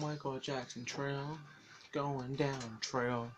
Michael Jackson Trail. Going down trail.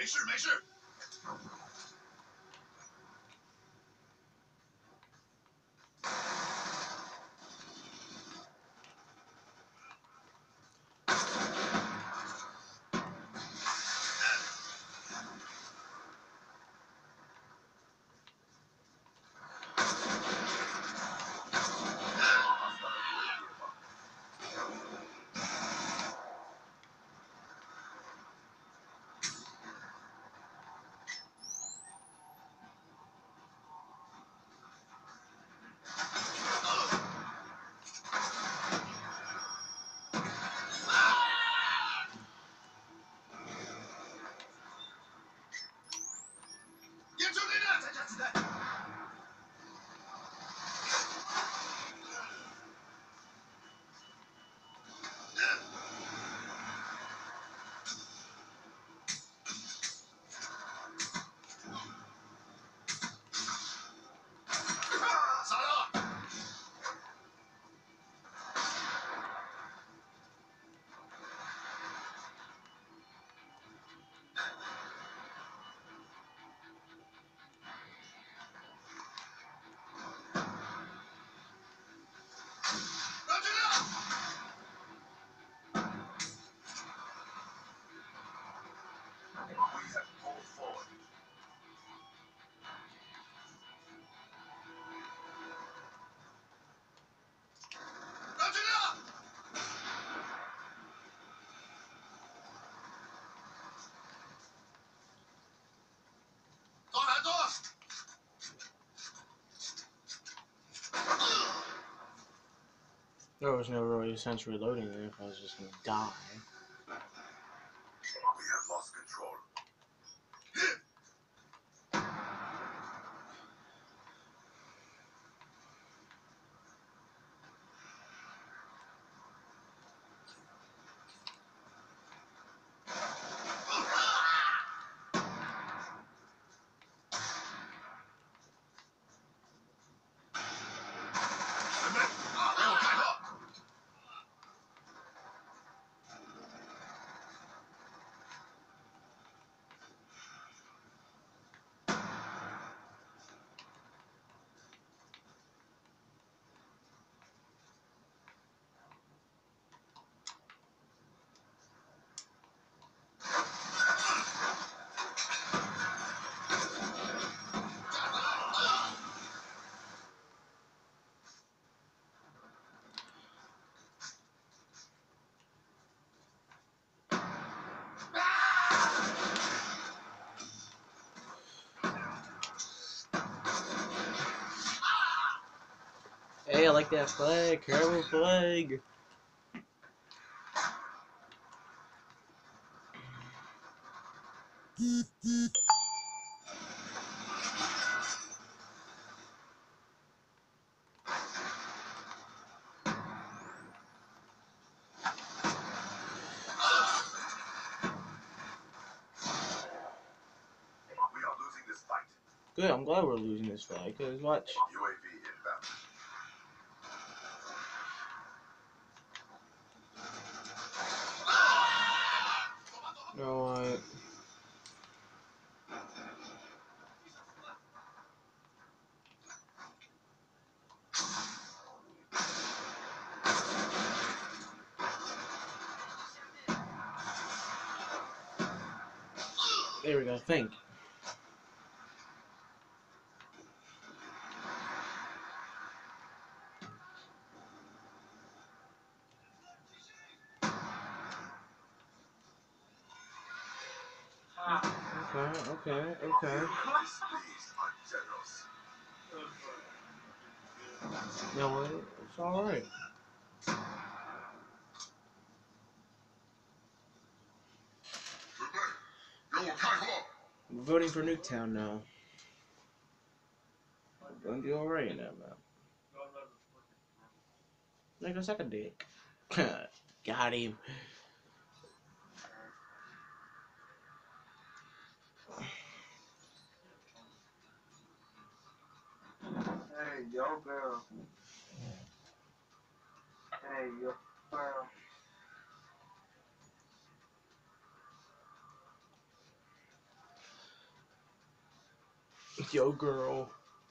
没事没事。There was no really sense reloading it if I was just gonna die. I like that flag. Carol flag. We are losing this fight. Good, I'm glad we're losing this fight, because watch. There we go. Think. Okay, okay, okay. Generous. You? It's alright. Voting for Nuketown now. I'm gonna do alright in that map. Suck a dick. Got him. Hey, yo, girl. Hey, yo, girl. Yo, girl.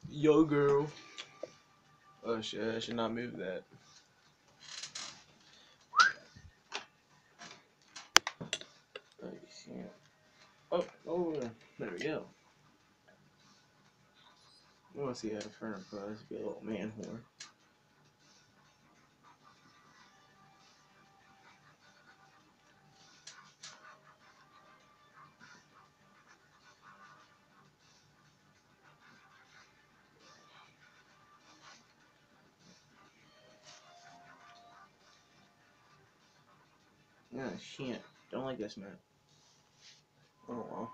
Yo, girl. Oh shit, I should not move that. Oh. Oh, oh, there we go. I want to see how to the front goes. Be a little man whore. Yeah, shit. Don't like this map. Oh well.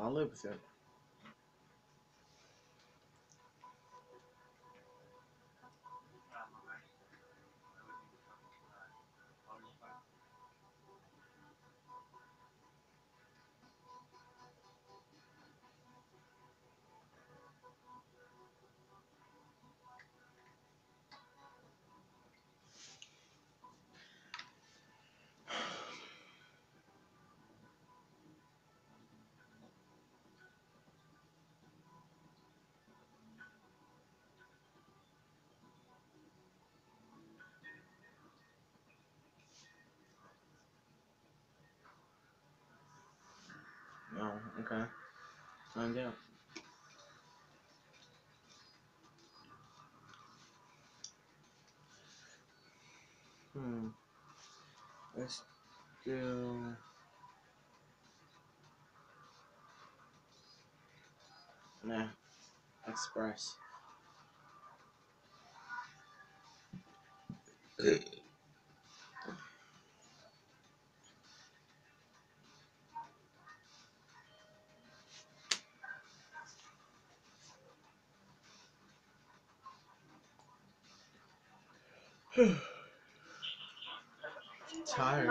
I'll live with it. No, okay. Find out. Hmm. Let's do. Nah. Express. 잘.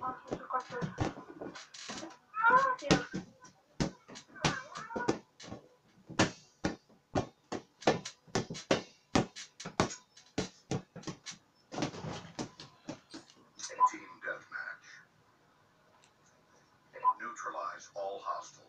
아, 죽을 것 같아. Neutralize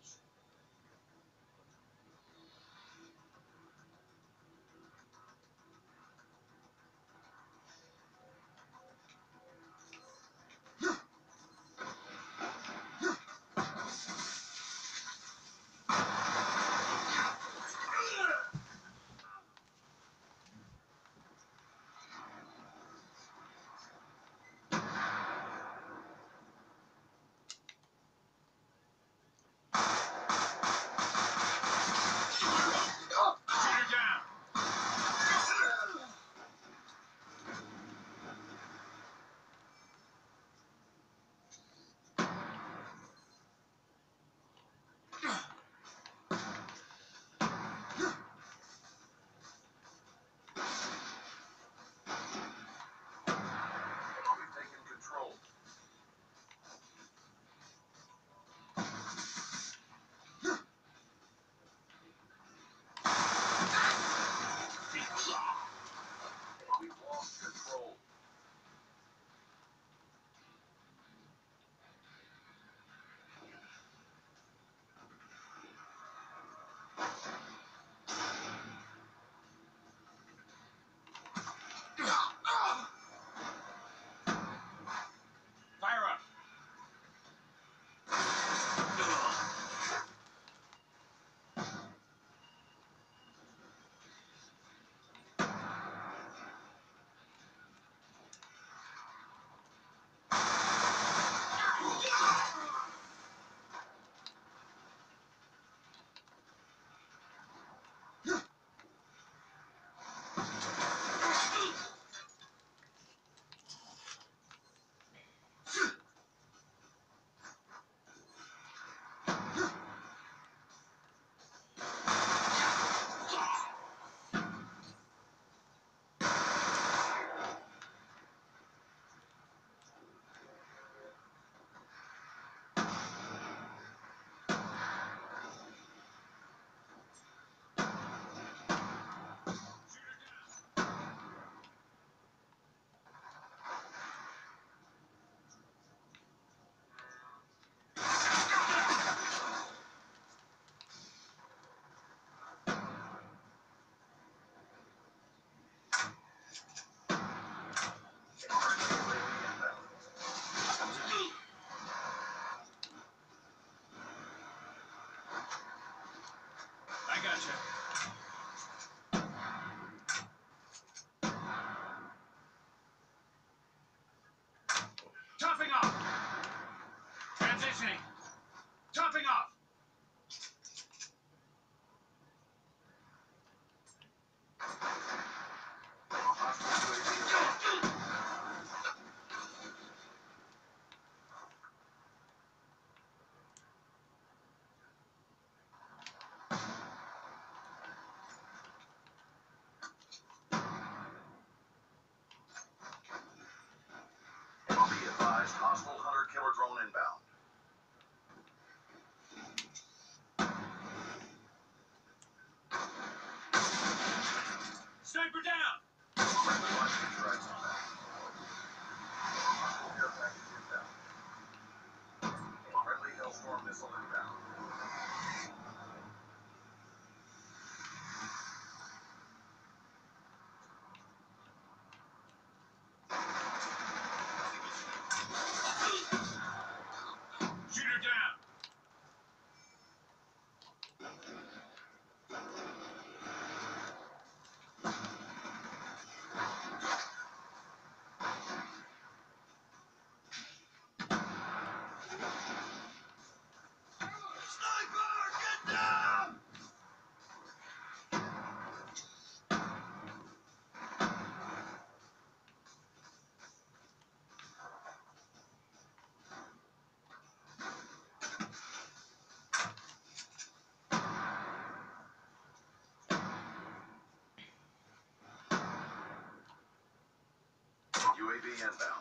be inbound.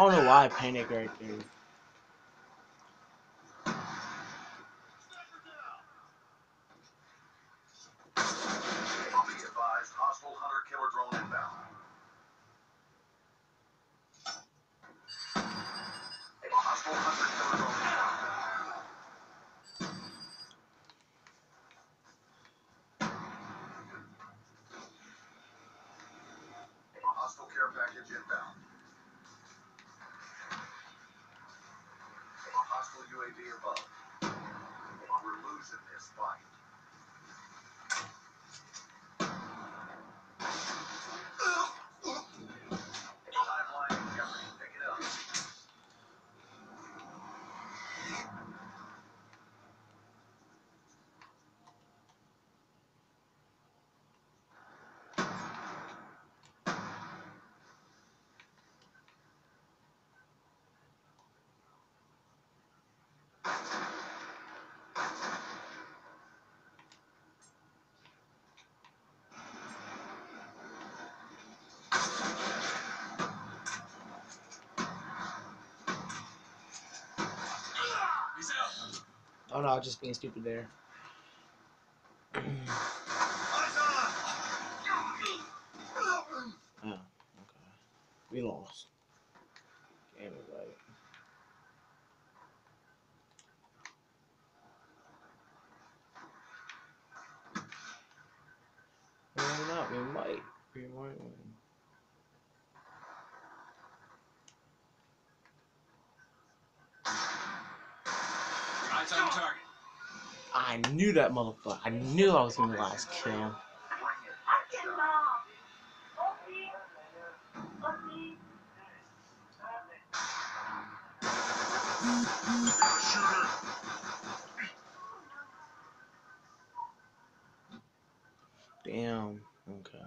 I don't know why I panicked right there. above. We're losing this fight. Oh no, I was just being stupid there. oh, okay. We lost. Game is right. We might. We might win. I knew that motherfucker. I knew I was gonna last kill. Damn. Okay.